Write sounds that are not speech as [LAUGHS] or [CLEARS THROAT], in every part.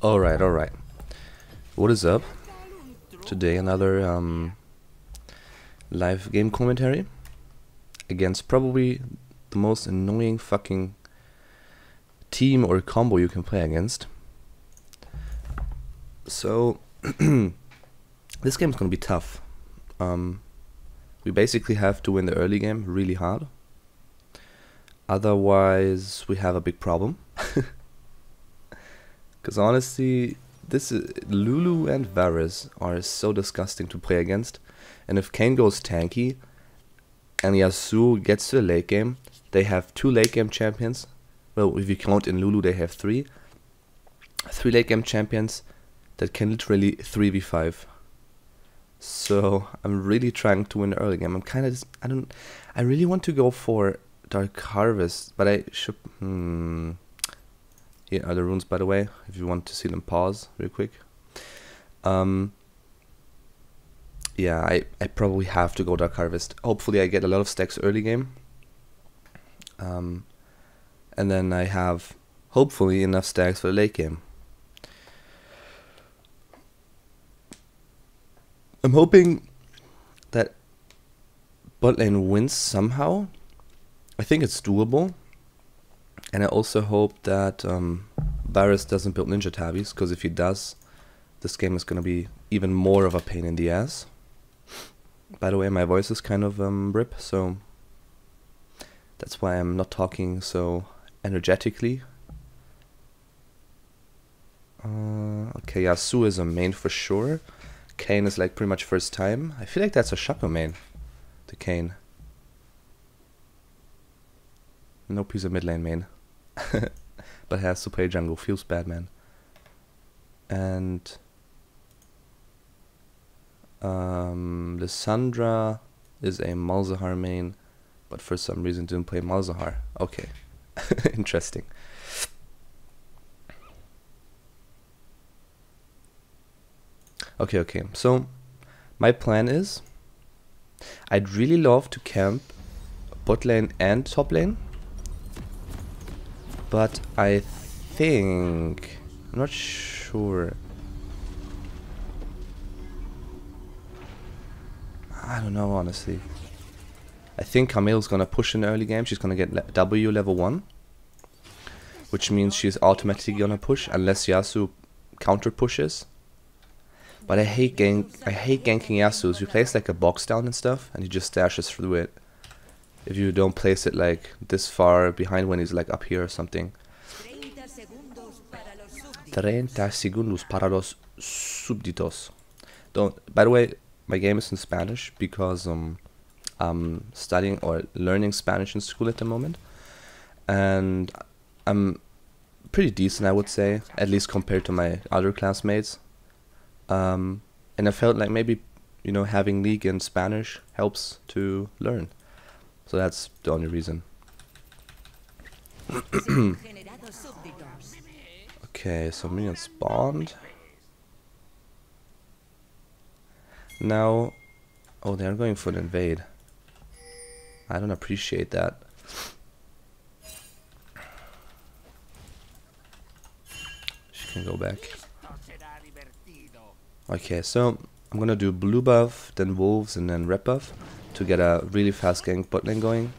Alright, alright. What is up? Today another um, live game commentary against probably the most annoying fucking team or combo you can play against. So, [CLEARS THROAT] this game is gonna be tough. Um, we basically have to win the early game really hard. Otherwise, we have a big problem. Because honestly, this is, Lulu and Varus are so disgusting to play against. And if Kayn goes tanky and Yasuo gets to the late game, they have two late game champions. Well, if you count in Lulu, they have three. Three late game champions that can literally 3v5. So I'm really trying to win the early game. I'm kind of, I don't, I really want to go for Dark Harvest, but I should, hmm. Here are the runes, by the way, if you want to see them pause real quick. Um, yeah, I, I probably have to go Dark Harvest. Hopefully I get a lot of stacks early game. Um, and then I have, hopefully, enough stacks for the late game. I'm hoping that bot lane wins somehow. I think it's doable. And I also hope that um, Varus doesn't build ninja tabis, because if he does, this game is going to be even more of a pain in the ass. By the way, my voice is kind of um, rip, so that's why I'm not talking so energetically. Uh, okay, Yasuo is a main for sure. Kayn is like pretty much first time. I feel like that's a Shaco main, the Kayn. No piece of mid lane main. [LAUGHS] but has to play jungle. Feels bad, man. And um, Lissandra is a Malzahar main, but for some reason didn't play Malzahar. Okay, [LAUGHS] interesting. Okay, okay. So my plan is I'd really love to camp bot lane and top lane but I think... I'm not sure. I don't know, honestly. I think Camille's gonna push in the early game. She's gonna get le W level 1. Which means she's automatically gonna push unless Yasuo counter pushes. But I hate gank I hate ganking Yasuo. He plays like a box down and stuff and he just dashes through it if you don't place it like this far behind when he's like up here or something. 30 segundos para los súbditos. Don't. By the way, my game is in Spanish because um, I'm studying or learning Spanish in school at the moment, and I'm pretty decent, I would say, at least compared to my other classmates. Um, and I felt like maybe you know having league in Spanish helps to learn. So that's the only reason. [CLEARS THROAT] okay, so minions spawned. Now, oh, they're going for the invade. I don't appreciate that. She can go back. Okay, so I'm gonna do blue buff, then wolves, and then red buff to get a really fast gank bot lane going.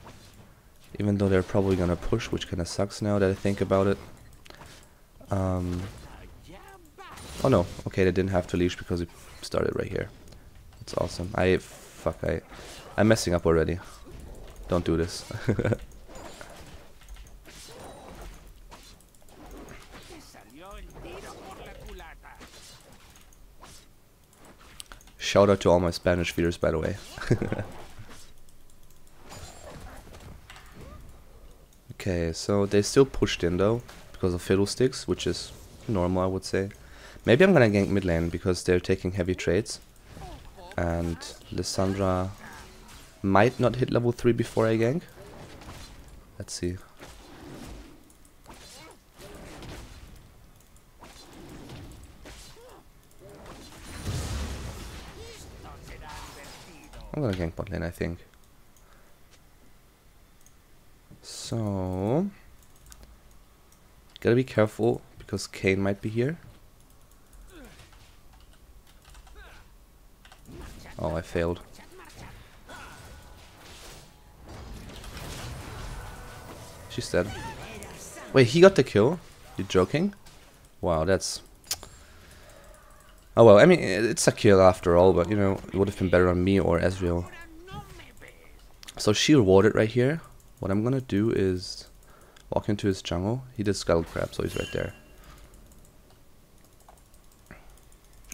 Even though they're probably gonna push, which kinda sucks now that I think about it. Um, oh no, okay, they didn't have to leash because it started right here. That's awesome. I, fuck, I, I'm messing up already. Don't do this. [LAUGHS] Shout out to all my Spanish viewers, by the way. [LAUGHS] Okay, so they still pushed in though, because of Fiddlesticks, which is normal I would say. Maybe I'm gonna gank mid lane, because they're taking heavy trades. And Lissandra might not hit level 3 before I gank. Let's see. I'm gonna gank bot lane, I think. So, gotta be careful because Kayn might be here. Oh, I failed. She's dead. Wait, he got the kill? You joking? Wow, that's... Oh well, I mean, it's a kill after all, but you know, it would have been better on me or Ezreal. So she rewarded right here. What I'm gonna do is walk into his jungle. He did Scuttle Crab, so he's right there.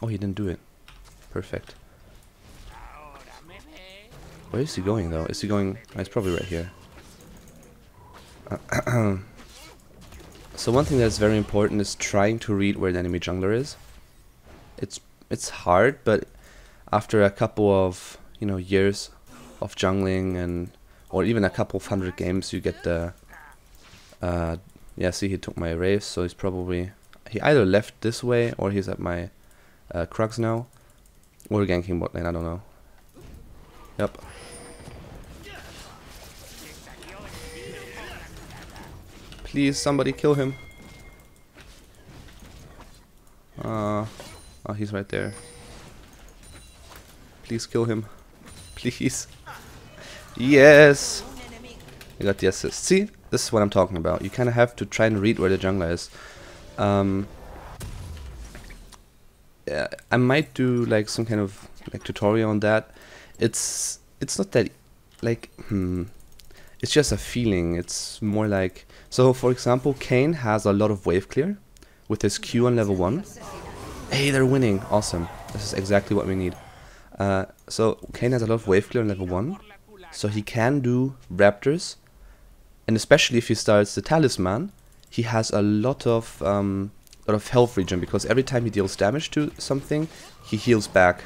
Oh, he didn't do it. Perfect. Where is he going though? Is he going... Oh, he's probably right here. [CLEARS THROAT] so one thing that's very important is trying to read where the enemy jungler is. It's it's hard, but after a couple of you know years of jungling and or even a couple of hundred games, you get the uh, yeah. See, he took my race, so he's probably he either left this way or he's at my uh, Krugs now, or ganking bot lane. I don't know. Yep. Please, somebody kill him. Uh, oh, he's right there. Please kill him. [LAUGHS] Please. Yes! I got the assist. See? This is what I'm talking about. You kind of have to try and read where the jungler is. Um, yeah, I might do like some kind of like tutorial on that. It's it's not that like hmm it's just a feeling. It's more like so. For example, Kayn has a lot of wave clear with his Q on level one. Hey, they're winning! Awesome. This is exactly what we need. Uh, so Kayn has a lot of wave clear on level one, so he can do Raptors, and especially if he starts the Talisman, he has a lot of um, lot of health regen because every time he deals damage to something, he heals back.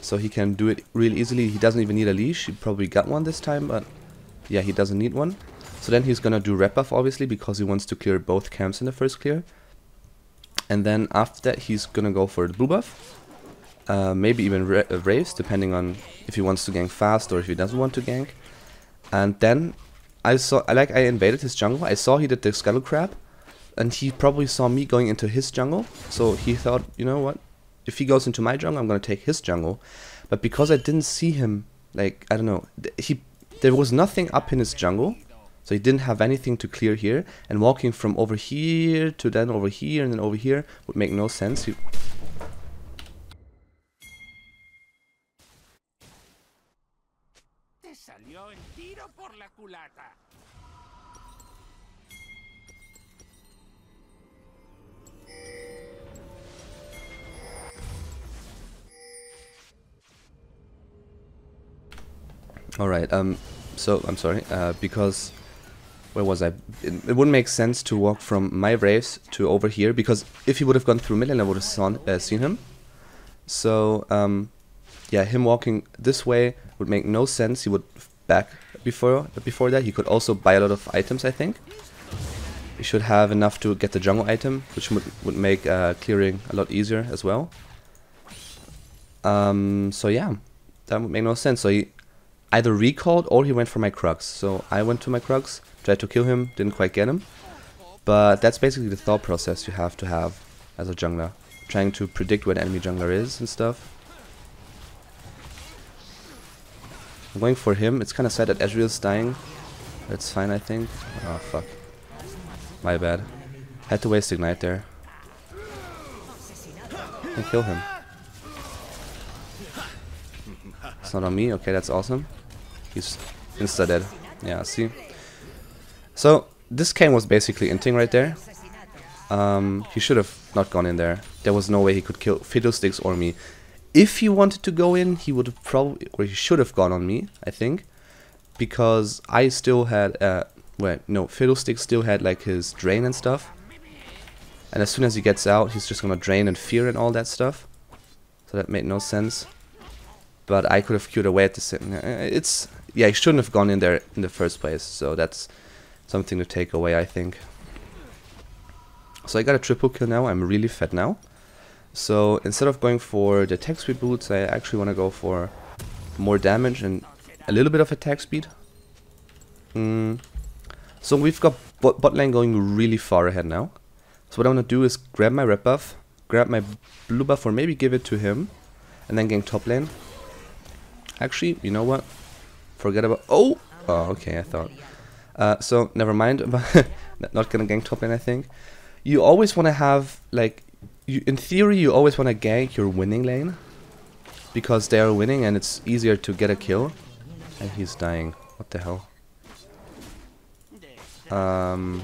So he can do it really easily. He doesn't even need a leash. He probably got one this time, but yeah, he doesn't need one. So then he's gonna do red buff obviously because he wants to clear both camps in the first clear. And then after that he's gonna go for the blue buff. Uh, maybe even ra Raves, depending on if he wants to gank fast or if he doesn't want to gank. And then I saw, I like I invaded his jungle, I saw he did the Scuttle Crab, and he probably saw me going into his jungle, so he thought, you know what, if he goes into my jungle, I'm gonna take his jungle. But because I didn't see him, like, I don't know, he there was nothing up in his jungle, so he didn't have anything to clear here, and walking from over here to then over here and then over here would make no sense. He Alright, um, so, I'm sorry, uh, because, where was I? It, it, wouldn't make sense to walk from my raves to over here, because if he would have gone through middle, I would have uh, seen him. So, um, yeah, him walking this way would make no sense, he would back before before that. He could also buy a lot of items, I think. He should have enough to get the jungle item, which would, would make uh, clearing a lot easier as well. Um, so yeah, that would make no sense. So he either recalled or he went for my Krugs. So I went to my Krugs, tried to kill him, didn't quite get him. But that's basically the thought process you have to have as a jungler. Trying to predict where the enemy jungler is and stuff. I'm going for him. It's kind of sad that Ezreal's dying. That's fine, I think. Oh, fuck. My bad. Had to waste Ignite there. And kill him. It's not on me. Okay, that's awesome. He's insta dead. Yeah, see? So, this Kayn was basically inting right there. Um, he should have not gone in there. There was no way he could kill Fiddlesticks or me. If he wanted to go in, he would have probably, or he should have gone on me, I think. Because I still had, uh, wait, no, Fiddlesticks still had like his drain and stuff. And as soon as he gets out, he's just gonna drain and fear and all that stuff. So that made no sense but I could have queued away at the same. Uh, it's yeah, he shouldn't have gone in there in the first place. So that's something to take away, I think. So I got a triple kill now. I'm really fed now. So instead of going for the attack speed boots, I actually want to go for more damage and a little bit of attack speed. Mm. So we've got bot, bot lane going really far ahead now. So what I want to do is grab my red buff, grab my blue buff or maybe give it to him, and then gank top lane. Actually, you know what? Forget about... Oh! Oh, okay, I thought. Uh, so, never mind. [LAUGHS] Not gonna gank top lane, I think. You always want to have, like... You, in theory, you always want to gank your winning lane. Because they are winning and it's easier to get a kill. And he's dying. What the hell? Um...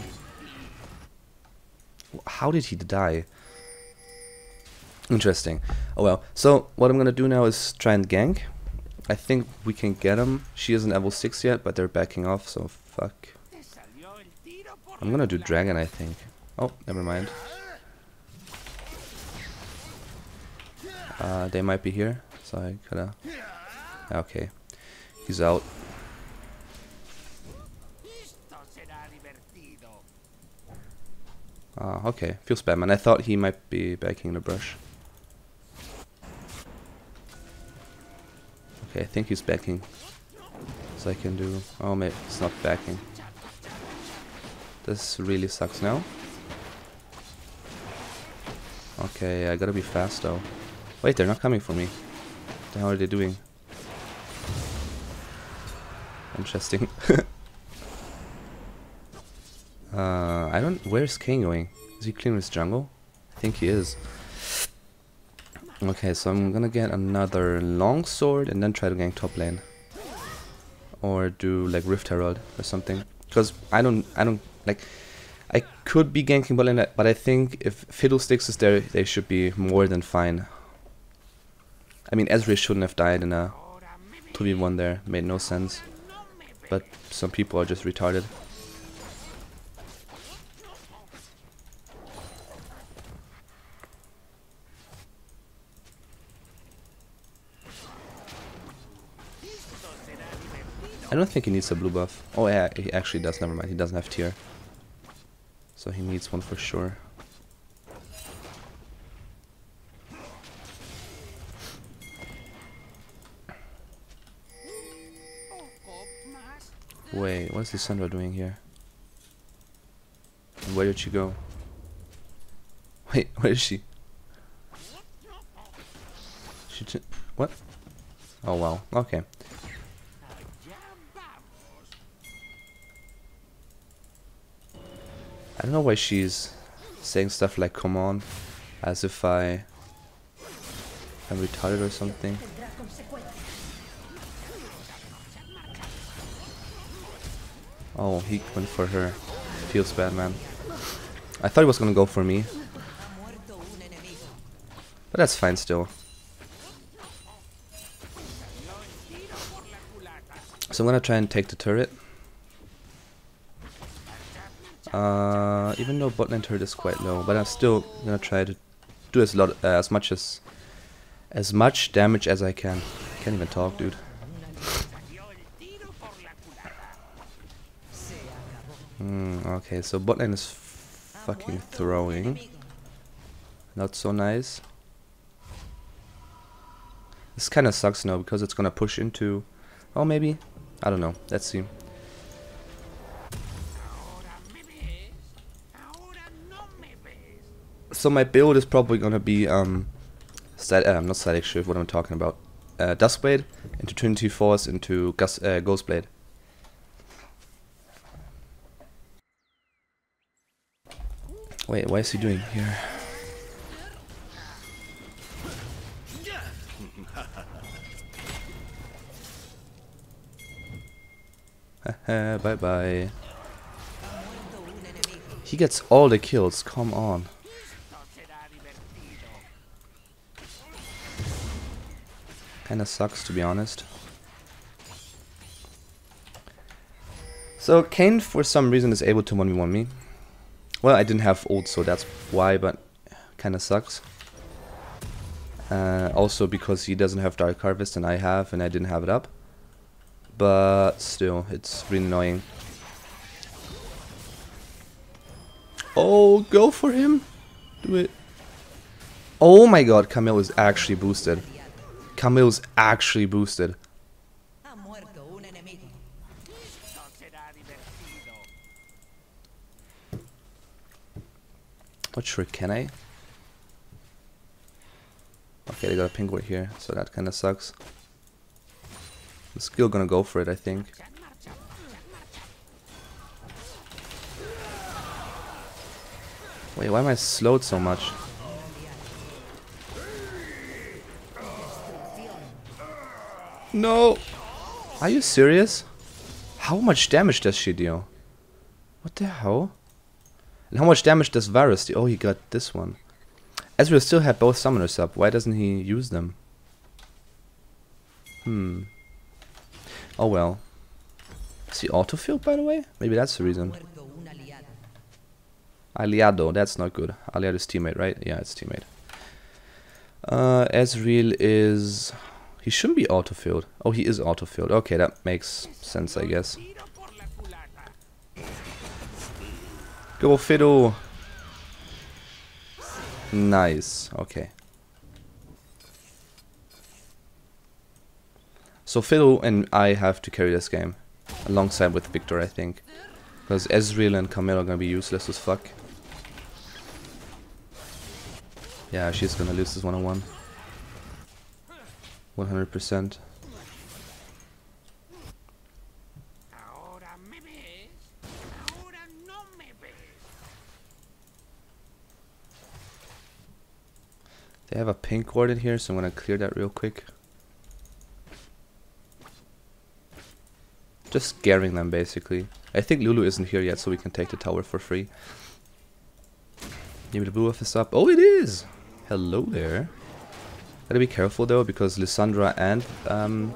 How did he die? Interesting. Oh well. So, what I'm gonna do now is try and gank. I think we can get him. She isn't level 6 yet, but they're backing off, so fuck. I'm gonna do dragon, I think. Oh, never mind. Uh, they might be here, so I gotta... Okay. He's out. Uh, okay, feels bad, man. I thought he might be backing in the brush. Okay, I think he's backing. So I can do... Oh, maybe it's not backing. This really sucks now. Okay, I gotta be fast though. Wait, they're not coming for me. What the hell are they doing? Interesting. [LAUGHS] uh, I don't... Where's Kayn going? Is he clearing his jungle? I think he is. Okay, so I'm gonna get another long sword and then try to gank top lane. Or do like Rift Herald or something. Because I don't I don't like I could be ganking bot lane, but I think if Fiddlesticks is there, they should be more than fine. I mean, Ezreal shouldn't have died in a 2v1 there. Made no sense. But some people are just retarded. I don't think he needs a blue buff. Oh yeah, he actually does, never mind. He doesn't have Tear. So he needs one for sure. Wait, what is Lissandra doing here? Where did she go? [LAUGHS] Wait, where is she? She what? Oh well, okay. I don't know why she's saying stuff like come on as if I am retarded or something. Oh, he went for her. Feels bad, man. I thought he was gonna go for me. But that's fine still. So I'm gonna try and take the turret. Uh, even though bot lane turret is quite low, but I'm still gonna try to do as lot uh, as much as as much damage as I can. Can't even talk, dude. Mm, okay, so bot lane is fucking throwing. Not so nice. This kind of sucks now because it's gonna push into. Oh, maybe. I don't know. Let's see. so my build is probably gonna be um, stat uh, not static shift. What I'm talking about, uh, Duskblade into Trinity Force into Gus uh, Ghostblade. Wait, what is he doing here? [LAUGHS] bye bye. He gets all the kills, come on. Kinda sucks, to be honest. So Kayn, for some reason, is able to 1v1 me. Well, I didn't have ult, so that's why, but kinda sucks. Uh, also because he doesn't have Dark Harvest and I have, and I didn't have it up. But still, it's really annoying. Oh, go for him! Do it. Oh my god, Camille is actually boosted. Camille's actually boosted. What sure, can I? Okay, they got a ward here, so that kinda sucks. I'm still gonna go for it, I think. Wait, why am I slowed so much? No! Are you serious? How much damage does she deal? What the hell? And how much damage does Varus do? Oh, he got this one. Ezreal still had both summoners up. Why doesn't he use them? Hmm. Oh well. Is he autofilled, by the way? Maybe that's the reason. Aliado, that's not good. Aliado's teammate, right? Yeah, it's teammate. Uh, Ezreal is... He shouldn't be autofilled. Oh, he is autofilled. Okay, that makes sense, I guess. Go Fiddle! Nice, okay. So Fiddle and I have to carry this game. Alongside with Viktor, I think. Because Ezreal and Camille are gonna be useless as fuck. Yeah, she's gonna lose this one-on-one. 100%. They have a pink ward in here, so I'm gonna clear that real quick. Just scaring them, basically. I think Lulu isn't here yet, so we can take the tower for free. Maybe the blue buff is up. Oh, it is! Hello there. Gotta be careful though, because Lissandra and um,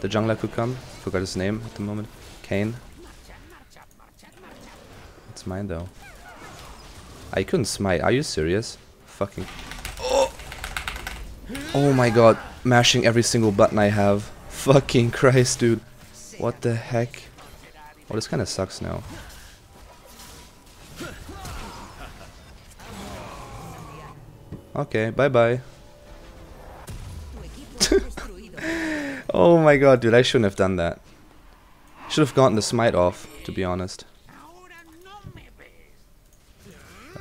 the jungler could come. Forgot his name at the moment. Kayn. It's mine though. I couldn't smite. Are you serious? Fucking. Oh! My god. Mashing every single button I have. Fucking [LAUGHS] Christ, dude. What the heck? Oh, this kind of sucks now. Okay, bye-bye. [LAUGHS] oh my god, dude, I shouldn't have done that. Should have gotten the smite off, to be honest.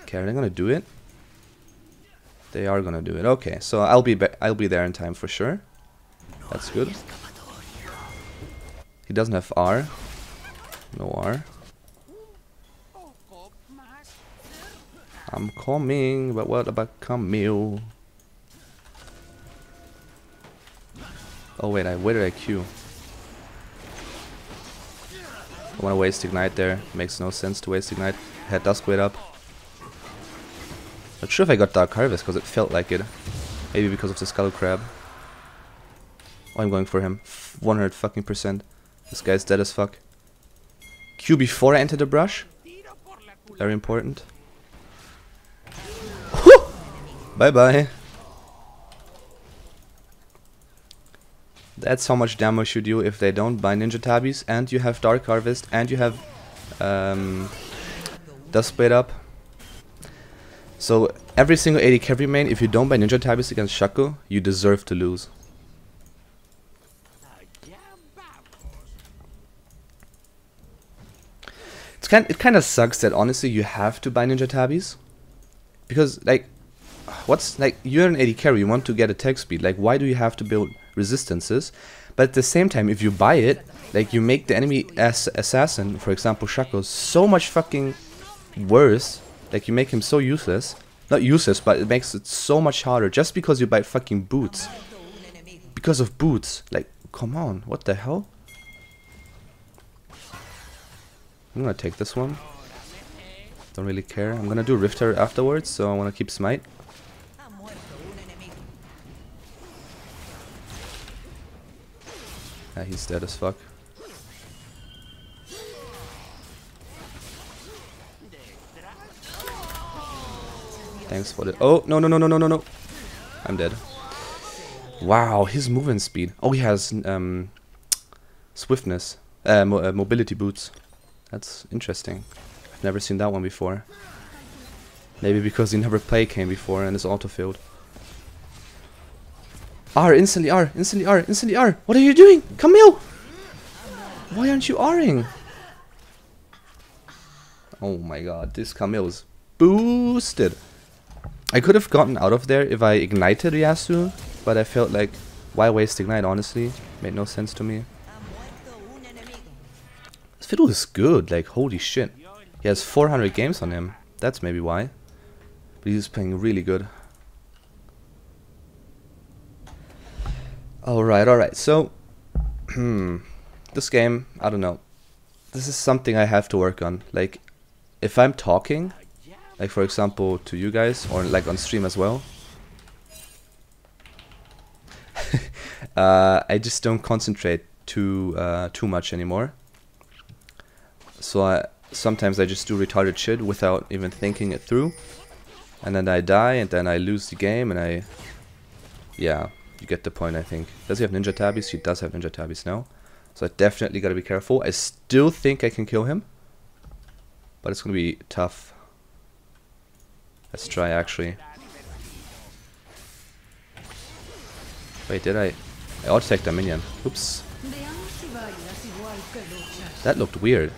Okay, are they gonna do it? They are gonna do it. Okay, so I'll be I'll be there in time for sure. That's good. He doesn't have R. No R. I'm coming, but what about Camille? Oh wait, I where did I wanna waste ignite there. Makes no sense to waste ignite. Had Duskblade up. Not sure if I got Dark Harvest because it felt like it. Maybe because of the Scuttle Crab. Oh, I'm going for him. 100 fucking percent. This guy's dead as fuck. Q before I enter the brush. Very important. Bye bye. That's how much damage you do if they don't buy Ninja Tabis and you have Dark Harvest and you have um, Duskblade up. So every single AD carry main, if you don't buy Ninja Tabis against Shaco, you deserve to lose. It's kind it kind of sucks that honestly you have to buy Ninja Tabis because like what's like you're an AD carry, you want to get attack speed. Like why do you have to build resistances? But at the same time, if you buy it, like you make the enemy as assassin, for example, Shaco, so much fucking worse. Like you make him so useless. Not useless, but it makes it so much harder just because you buy fucking boots. Because of boots. Like, come on, what the hell? I'm gonna take this one. Don't really care. I'm gonna do Rifter afterwards, so I wanna keep Smite. Yeah, he's dead as fuck. Thanks for the- Oh, no, no, no, no, no, no, no. I'm dead. Wow, his movement speed. Oh, he has um, swiftness. Uh, mo uh, mobility boots. That's interesting. I've never seen that one before. Maybe because he never played Kayn before and is autofilled. R, instantly R, instantly R, instantly R. What are you doing? Camille! Why aren't you Ring? Oh my god, this Camille is boosted. I could have gotten out of there if I ignited Yasu, but I felt like, why waste ignite honestly? Made no sense to me. This Fiddle is good, like holy shit. He has 400 games on him. That's maybe why. But he's playing really good. Alright, alright. So, [CLEARS THROAT] hmm. This game, I don't know. This is something I have to work on. Like, if I'm talking, like for example to you guys, or like on stream as well, [LAUGHS] uh, I just don't concentrate too uh, too much anymore. So I, sometimes I just do retarded shit without even thinking it through, and then I die, and then I lose the game, and I, yeah, you get the point. I think. Does he have ninja tabis? He does have ninja tabis now, so I definitely gotta be careful. I still think I can kill him, but it's gonna be tough. Let's try actually. Wait, did I? I auto-attacked a minion. Oops. That looked weird.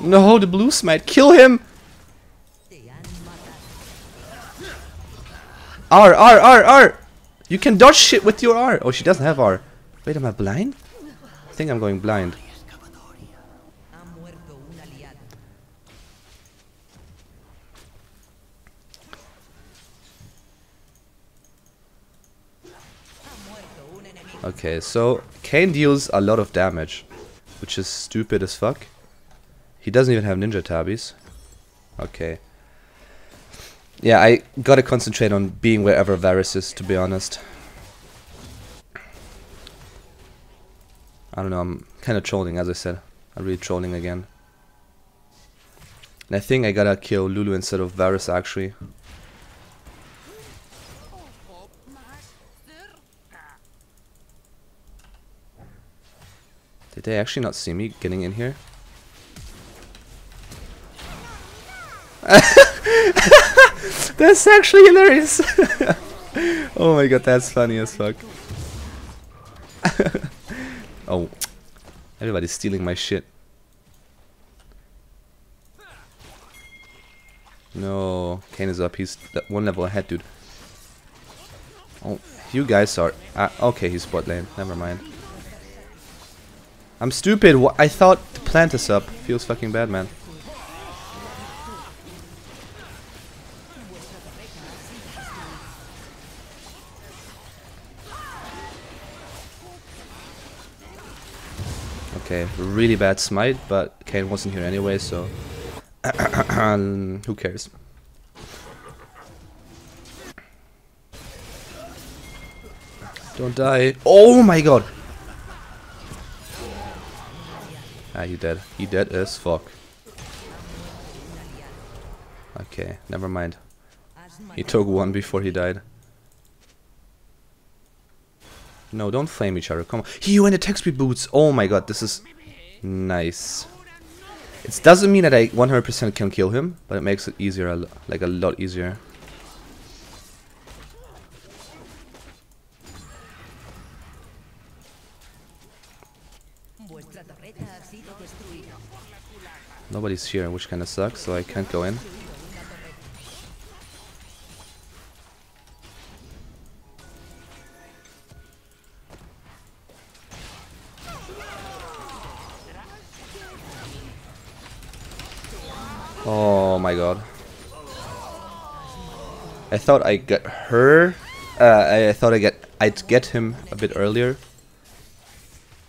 No, the blue smite. Kill him! R, R, R, R! You can dodge shit with your R. Oh, she doesn't have R. Wait, am I blind? I think I'm going blind. Okay, so Kayn deals a lot of damage, which is stupid as fuck. He doesn't even have ninja tabis. Okay. Yeah, I gotta concentrate on being wherever Varus is, to be honest. I don't know, I'm kind of trolling, as I said. I'm really trolling again. And I think I gotta kill Lulu instead of Varus, actually. Did they actually not see me getting in here? [LAUGHS] that's actually hilarious. [LAUGHS] oh my god, that's funny as fuck. [LAUGHS] oh, everybody's stealing my shit. No, Kayn is up. He's one level ahead, dude. Oh, you guys are... Uh, okay, he's bot lane. Never mind. I'm stupid. I thought the plant is up. Feels fucking bad, man. Okay, really bad smite, but Kayn wasn't here anyway, so [CLEARS THROAT] who cares? Don't die. Oh my god! Ah, you dead. He dead as fuck. Okay, never mind. He took one before he died. No, don't flame each other. Come on. He went attack speed boots. Oh my god, this is nice. It doesn't mean that I 100% can kill him, but it makes it easier, like a lot easier. Nobody's here, which kinda sucks, so I can't go in. I thought I got her. Uh, I thought I get I'd get him a bit earlier.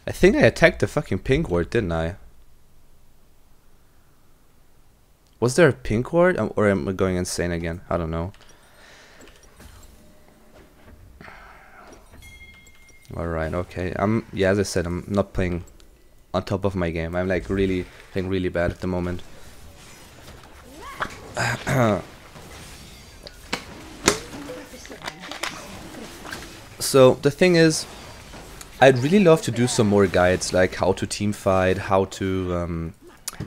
I think I attacked the fucking pink ward, didn't I? Was there a pink ward? Um, or am I going insane again? I don't know. Alright, okay. I'm yeah, as I said, I'm not playing on top of my game. I'm like really playing really bad at the moment. [CLEARS THROAT] so the thing is I'd really love to do some more guides like how to team fight, how to um,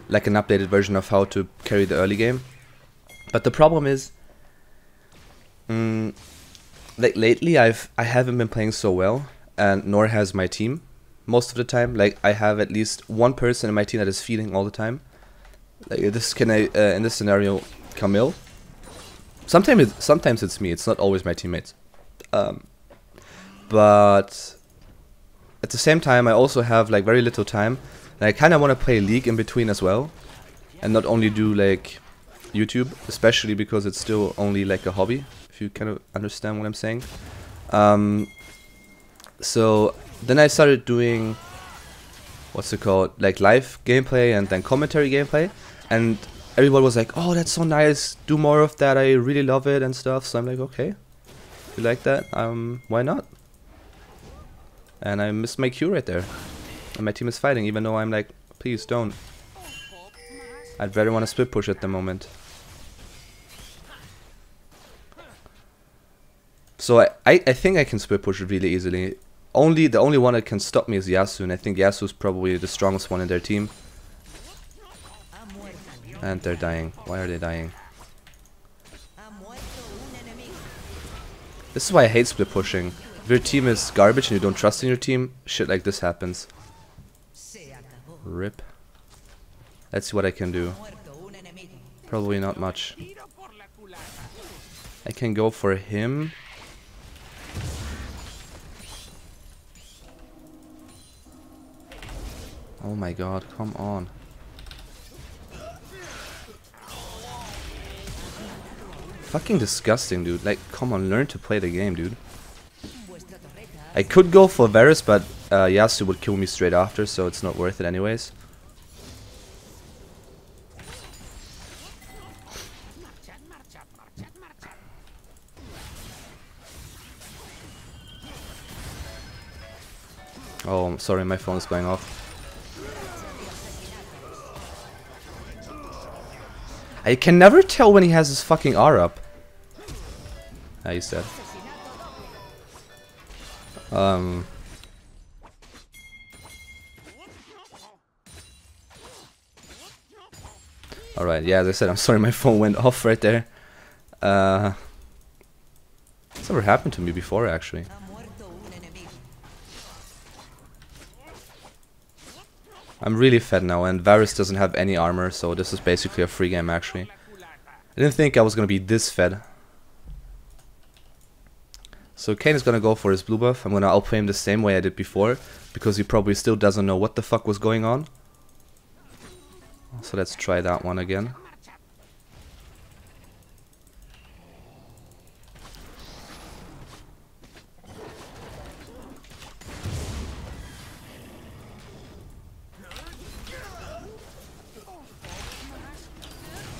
like an updated version of how to carry the early game. But the problem is, um, like lately I've I haven't been playing so well, and nor has my team. Most of the time, like I have at least one person in my team that is feeding all the time. Like this can I uh, in this scenario, Camille. Sometimes it, sometimes it's me. It's not always my teammates. Um, but at the same time, I also have like very little time. And I kind of want to play League in between as well, and not only do like YouTube, especially because it's still only like a hobby. If you kind of understand what I'm saying. Um, so then I started doing what's it called, like live gameplay and then commentary gameplay, and everyone was like, "Oh, that's so nice. Do more of that. I really love it and stuff." So I'm like, "Okay, you like that? Um, why not?" And I missed my Q right there, and my team is fighting, even though I'm like, "Please don't." I'd rather want to split push at the moment. So I, I, I think I can split push really easily. Only the only one that can stop me is Yasuo, and I think Yasuo is probably the strongest one in their team. And they're dying. Why are they dying? This is why I hate split pushing. If your team is garbage and you don't trust in your team, shit like this happens. Rip. Let's see what I can do. Probably not much. I can go for him. Oh my god, come on. Fucking disgusting, dude. Like, come on, learn to play the game, dude. I could go for Varus, but uh, Yasuo would kill me straight after, so it's not worth it anyways. Oh, sorry, my phone is going off. I can never tell when he has his fucking R up. Ah, he's dead. Um... Alright, yeah, as I said, I'm sorry my [LAUGHS] phone went off right there. Uh... It's never happened to me before, actually. I'm really fed now, and Varus doesn't have any armor, so this is basically a free game actually. I didn't think I was gonna be this fed. So Kayn is gonna go for his blue buff. I'm gonna outplay him the same way I did before, because he probably still doesn't know what the fuck was going on. So let's try that one again.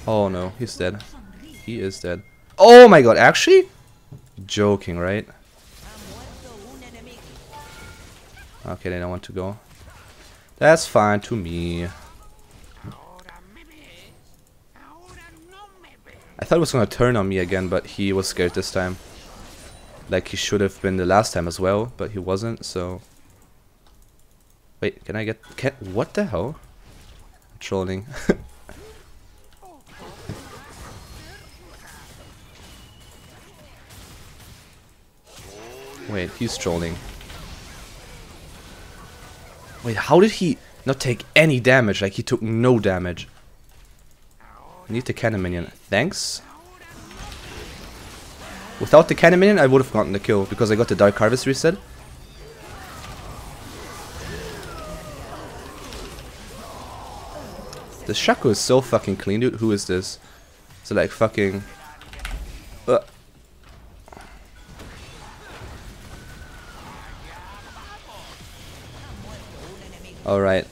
Oh no, he's dead. He is dead. Oh my god, actually? Joking, right? Okay, they don't want to go. That's fine to me. I thought it was gonna turn on me again, but he was scared this time. Like he should have been the last time as well, but he wasn't, so... Wait, can I get... Can, what the hell? I'm trolling. [LAUGHS] Wait, he's trolling. Wait, how did he not take any damage? Like, he took no damage. I need the cannon minion. Thanks. Without the cannon minion, I would have gotten the kill because I got the Dark Harvest reset. The Shaco is so fucking clean, dude. Who is this? Is it like fucking... Alright.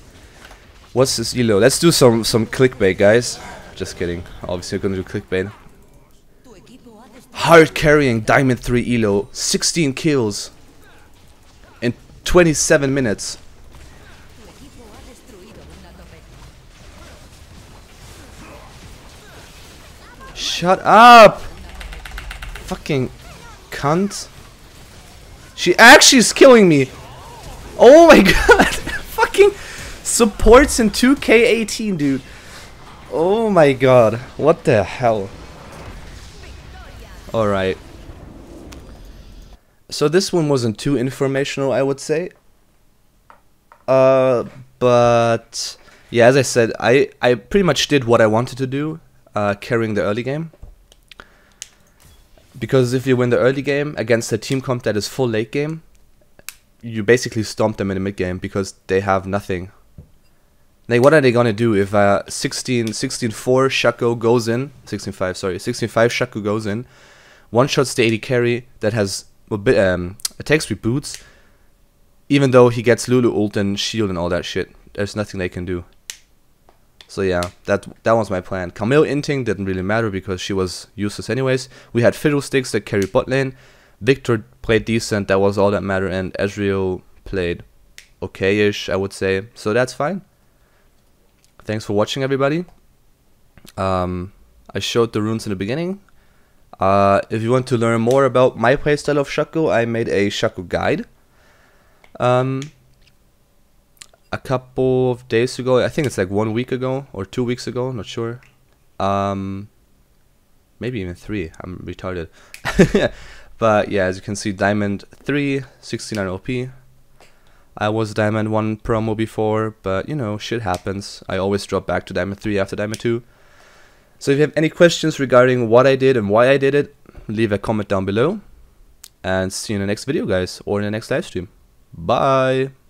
What's this elo? Let's do some some clickbait, guys. Just kidding. Obviously, we're gonna do clickbait. Hard carrying Diamond 3 elo. 16 kills. In 27 minutes. Shut up! Fucking cunt. She actually is killing me. Oh my [LAUGHS] god fucking supports in 2K18, dude. Oh my god. What the hell? Alright. So this one wasn't too informational, I would say. Uh, but yeah, as I said, I, I pretty much did what I wanted to do, uh, carrying the early game. because if you win the early game against a team comp that is full late game, you basically stomp them in the mid game because they have nothing. Like, what are they gonna do if uh 16 16 4 Shaco goes in 16 5 sorry 16 5 Shaco goes in, one shots the AD carry that has um, attack speed boots, even though he gets Lulu ult and shield and all that shit. There's nothing they can do. So yeah, that that was my plan. Camille inting didn't really matter because she was useless anyways. We had Fiddlesticks that carry bot lane. Viktor played decent, that was all that mattered, and Ezreal played okay-ish, I would say. So that's fine. Thanks for watching, everybody. Um, I showed the runes in the beginning. Uh, if you want to learn more about my playstyle of Shaco, I made a Shaco guide. Um, a couple of days ago, I think it's like one week ago or two weeks ago, not sure. Um, maybe even three. I'm retarded. [LAUGHS] but yeah, as you can see, Diamond 3, 69 LP. I was Diamond 1 promo before, but you know, shit happens. I always drop back to Diamond 3 after Diamond 2. So if you have any questions regarding what I did and why I did it, leave a comment down below. And see you in the next video, guys, or in the next live stream. Bye!